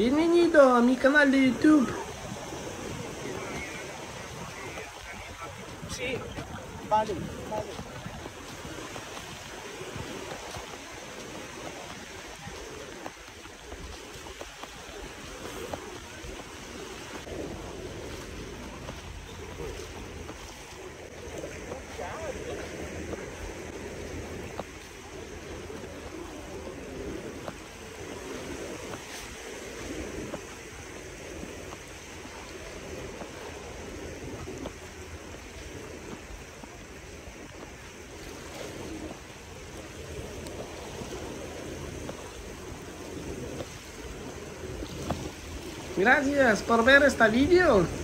Bienvenido a mi canal de YouTube. Sì, vale, vale. Gracias por ver este video.